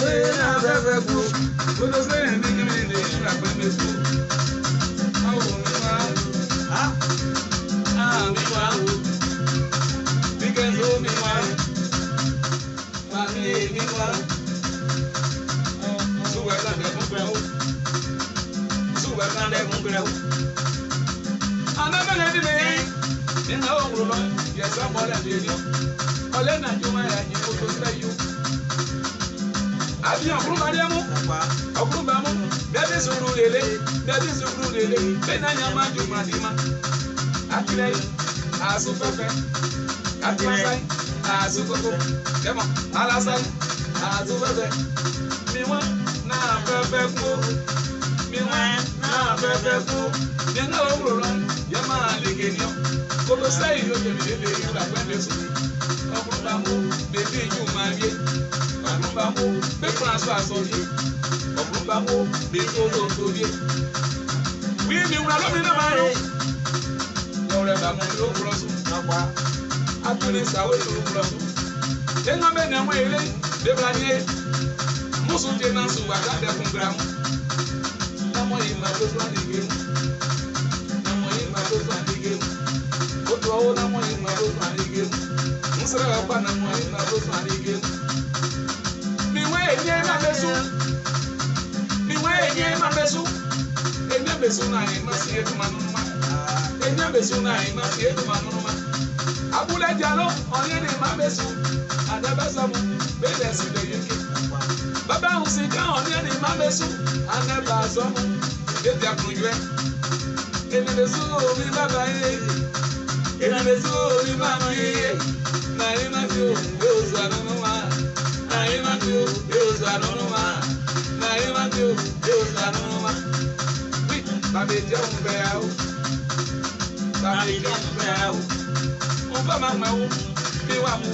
ṣe afẹ́fẹ́ kú gbogbo sẹ́yìn ní kíni lè ṣe àpẹẹrẹ sí. báwo ni wá àmì wá wò bí kẹ́ńtò mi wá wà ní èmi wá. Súwẹ̀ ká dẹ̀kún pẹ̀lú. Súwẹ̀ ká dẹ̀kún pẹ̀lú àbí ọ̀kúrúbà dé mú ọ̀kúrúbà mú bẹ́ẹ̀bí sùúrù lélẹ̀ bẹ́ẹ̀bí sùúrù lélẹ̀ bẹ́ẹ̀ náà yàn máa ju màdì má. akilẹ̀ àásù fẹ́fẹ́ akilẹ̀ àásù kókó kẹ́mọ̀ alásàlẹ̀ àásù fẹ́fẹ́ mi wọ́n náà fẹ́fẹ́ kú mi wọ́n náà fẹ́fẹ́ kú yẹn náà ó rọra yẹn máa lè kéèyàn kó ló sẹ́yìn ló tẹ̀lé lé ìgbà pẹ́ẹ́lẹ́ sùn ọ̀kúrúbà mú bèbí ìjú máa yé ọ̀kúrúbà mú aṣọ àsọdí ọ̀bùrúgbàmù lè tó lóòótọ́ yé wí ni wúra lómi náà máa rún lọ́rẹ̀ bàmú ló kúrọ́ sùn nàpá àtúndé sàwé ló kúrọ́ sùn lẹ́nu ọbẹ̀ ní àwọn eré débra ní mùsùn jẹ náà sùn wàdà dẹkùn gbàmù nàmọ yìí máa tó sùn àdìgé mu nàmọ yìí máa tó sùn àdìgé mu ó tọ́ ọ́ nàmọ yìí máa tó sùn àdìgé mu ń sẹ́rẹ̀ wá pa nàmọ yìí máa tó sùn. abesu na anyị masị eduma n'ụma enyi abesu na anyị masị eduma n'ụma abule jalo onye na ịma abesu adabasamu bedesi de yuke baba nsika onye na ịma abesu anabasamu ebi akunjue enebesu omi baba ye enebesu omi mama ye na ịma fi o eozu anụnụma na ịma fi o eozu anụnụma. tàbí jẹun bẹ́ẹ̀ o tàbí jẹun bẹ́ẹ̀ o mo bá máa mẹ́ o bí wàá mú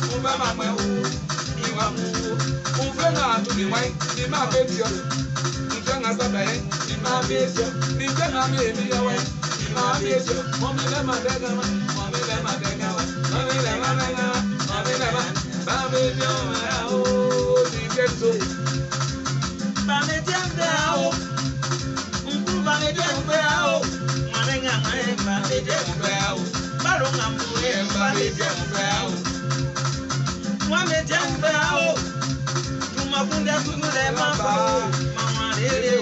o mo bá máa mẹ́ o bí wàá mú o mo fẹ́ náà àtúndì wáyé ní máa bẹ́ẹ̀ tiọ́ mo fẹ́ náà sábà yẹn ní máa bẹ́ẹ̀ tiọ́ ní fẹ́ náà mi èmi yẹ wáyé ní máa bẹ́ẹ̀ tiọ́ mo mi lẹ́ máa dẹ́gẹ́ wá mo mi lẹ́ máa dẹ́gẹ́ wá mo mi lẹ́ máa dẹ́gẹ́ wá mo mi lẹ́ máa bá mi jẹun bẹ́ẹ̀ o ti jẹ́ so. mfeo baro ngambuye mbalije mfeo mwameje mfeo tumafunde tugule mafao mamarere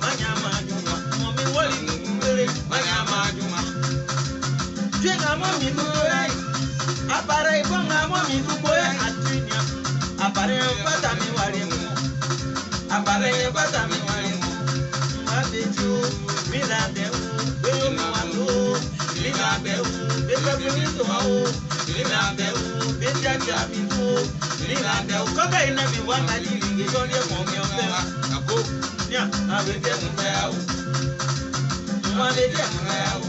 manyamajuma momi woli mukubere manyamajuma twengamo mitukoe apara ibongamo mitukoe atinya apara empata miwalimu apara empata miwalimu mwabeju miladewu abẹ́ o bẹ́ẹ̀ fún ní tòwá o ìrìnà abẹ́ bẹ́ẹ̀ tí a ti àmì tó o ìrìnà abẹ́ o kọ́bẹ̀ iná mi wá máa ìrìngé tó ní ẹ̀kọ́ mi ọ̀fẹ́ wa àkó ní àwọn ẹgbẹ́ mi fẹ́ ya o wọ́n lé díẹ̀ mi fẹ́ ya o.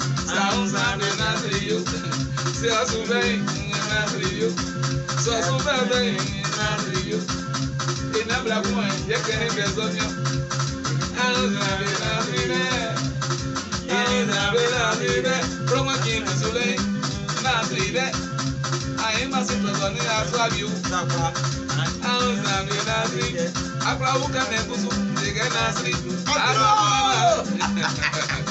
Saúde na trio, se assumem na trio, só assumem bem na trio. E na blabua, já querem que as outras. Saúde na trio, e na bela trio, promo aqui na sulei, na trio. Aí mas se tratando da sua viu, saúde na trio, a praúca nem cusu, diga na trio. Saúde na trio.